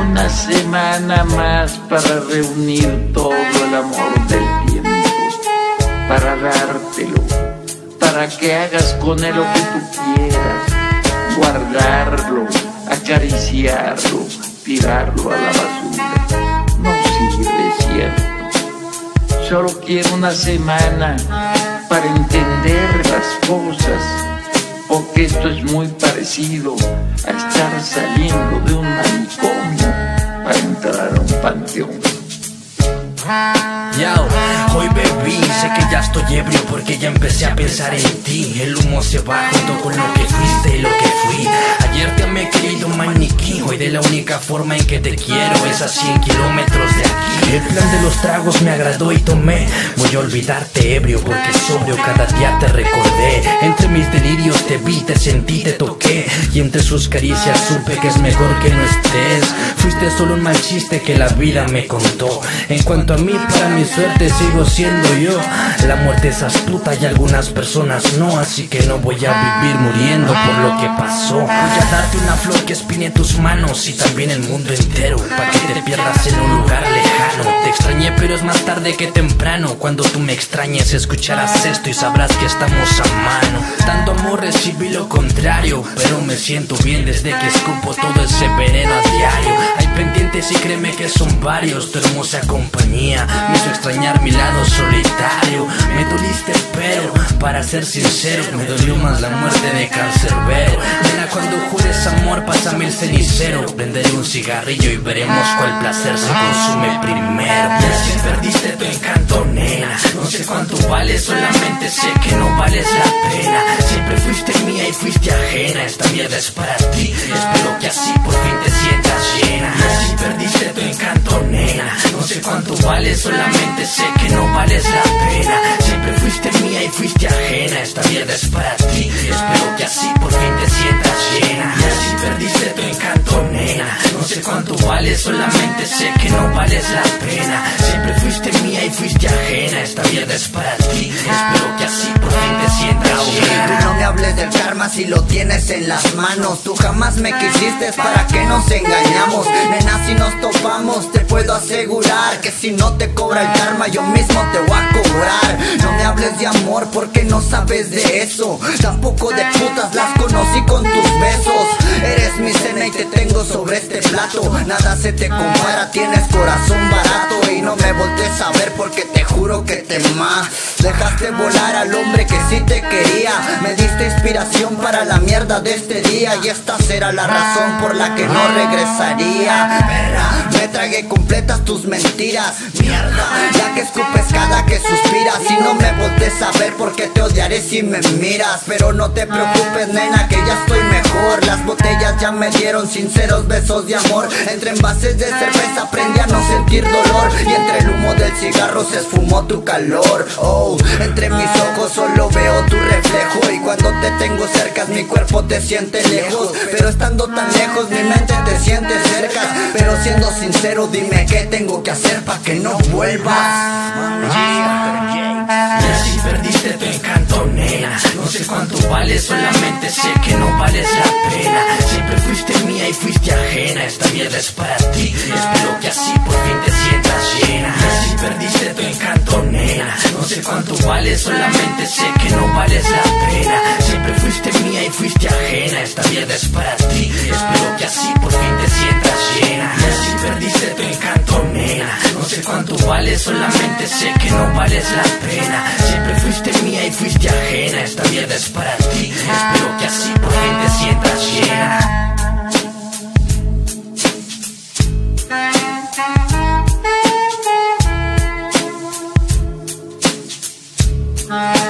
Una semana más para reunir todo el amor del tiempo, para dártelo, para que hagas con él lo que tú quieras, guardarlo, acariciarlo, tirarlo a la basura. No sirve, cierto. Solo quiero una semana para entender las cosas, porque esto es muy a estar saliendo de un manicomio para entrar a un panteón. Yo, hoy bebí, sé que ya estoy ebrio porque ya empecé a pensar en ti. El humo se va junto con lo que única forma en que te quiero es a 100 kilómetros de aquí. El plan de los tragos me agradó y tomé. Voy a olvidarte ebrio porque sobrio cada día te recordé. Entre mis delirios te vi, te sentí, te toqué. Y entre sus caricias supe que es mejor que no estés. Fuiste solo un mal chiste que la vida me contó. En cuanto a mí, para mi suerte sigo siendo yo. La muerte es astuta y algunas personas no, así que no voy a vivir muriendo por lo que pasó. Voy a darte una flor que espine tus manos y también el mundo entero, para que te pierdas en un lugar lejano. Te extrañé, pero es más tarde que temprano. Cuando tú me extrañes, escucharás esto y sabrás que estamos a mano. Tanto amor recibí lo contrario, pero me siento bien desde que escupo todo ese veneno a diario. Hay pendientes y créeme que son varios, tu hermosa compañía me hizo extrañar mi lado solitario. Me doliste, pero para ser sincero, me dolió más la muerte de cancerbero. Nena, cuando jures amor, pásame el cenicero. Prenderé un cigarrillo y veremos cuál placer se consume primero. Así perdiste tu encanto, nena. No sé cuánto vales, solamente sé que no vales la pena. Siempre fuiste mía y fuiste ajena. Esta mierda es para ti. Espero que así por fin te sientas llena. Así perdiste tu encanto, nena. No sé cuánto vales, solamente solamente sé que no vales la pena. Siempre fuiste mía y fuiste ajena. Esta mierda es para ti. Espero que así por fin te sientas llena. Tú no me hables del karma si lo tienes en las manos. Tú jamás me quisiste, para que nos engañamos. Nena, si nos topamos, te puedo asegurar que si no te cobra el karma, yo mismo te voy a cobrar. Hables de amor porque no sabes de eso. Tampoco de putas las conocí con tus besos. Eres mi cena y te tengo sobre este plato. Nada se te compara, tienes corazón barato. Y no me voltees a ver porque te juro que te más. Dejaste volar al hombre que sí te quería. Me diste inspiración para la mierda de este día. Y esta será la razón por la que no regresaría. Completas tus mentiras. Mierda, ya que escupes cada que suspiras. Y no me voltees a ver porque te odiaré si me miras. Pero no te preocupes, nena, que ya estoy mejor. Las botellas ya me dieron sinceros besos de amor. Entre envases de cerveza aprendí a no sentir dolor. Y entre el humo del cigarro se esfumó tu calor. Oh, entre mis ojos solo veo tu reflejo. Y cuando te tengo cerca, mi cuerpo te siente lejos. Pero estando tan lejos, mi mente te siente cerca. Siendo sincero, dime qué tengo que hacer para que no vuelvas. Y así perdiste tu encanto, nena. No sé cuánto vales, solamente sé que no vales la pena. Siempre fuiste mía y fuiste ajena. Esta mierda es para ti. Espero que así por fin te sientas llena. Y así perdiste tu encanto, nena. No sé cuánto vales, solamente sé que no vales la pena. Siempre fuiste mía y fuiste ajena. Esta mierda es para ti. No sé cuánto vale, solamente sé que no vales la pena. Siempre fuiste mía y fuiste ajena. Esta mierda es para ti. Espero que así por fin te sientas llena. Ah.